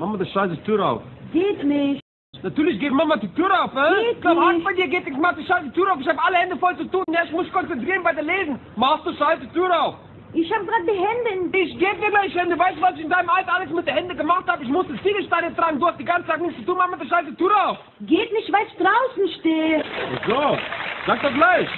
Mama, das scheiße Tür auf. Geht nicht. Natürlich geht Mama die Tür auf, hä? Geht Komm, glaub, nicht. Bei dir geht, ich mach die scheiße Tür auf. Ich hab alle Hände voll zu tun. Ja, ich muss konzentrieren bei der Lesen. Machst du scheiße Tür auf. Ich habe gerade die Hände in... Ich geb dir gleich Hände. Weißt du, was ich in deinem Alter alles mit den Händen gemacht habe? Ich musste Ziegelsteine tragen. Du hast die ganze Zeit nichts zu tun. Mach mal die scheiße Tür auf. Geht nicht, weil ich draußen stehe. So, sag doch gleich.